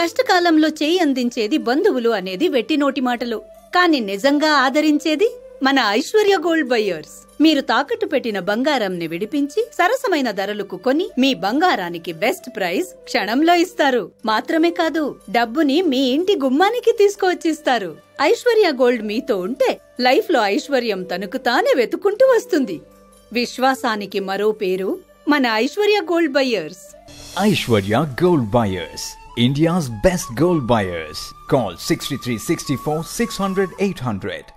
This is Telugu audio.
కష్టకాలంలో చేయి అందించేది బంధువులు అనేది వెట్టినోటి మాటలు. కానీ నిజంగా ఆదరించేది మన ఐశ్వర్య గోల్డ్ బయ్యర్స్ మీరు తాకట్టు పెట్టిన బంగారంని విడిపించి సరసమైన ధరలకు కొని మీ బంగారానికి బెస్ట్ ప్రైస్ క్షణంలో ఇస్తారు. మాత్రమే కాదు డబ్బుని మీ ఇంటి గుమ్మానికి తీసుకువచ్చిస్తారు. ఐశ్వర్య గోల్డ్ మీతో ఉంటే లైఫ్లో ఐశ్వర్యం తనకు తానే వెతుకుంటూ వస్తుంది. విశ్వాసానికి మరో పేరు మన Aishwarya gold buyers Aishwarya gold buyers. India's best gold buyers. Call 6364 600 800.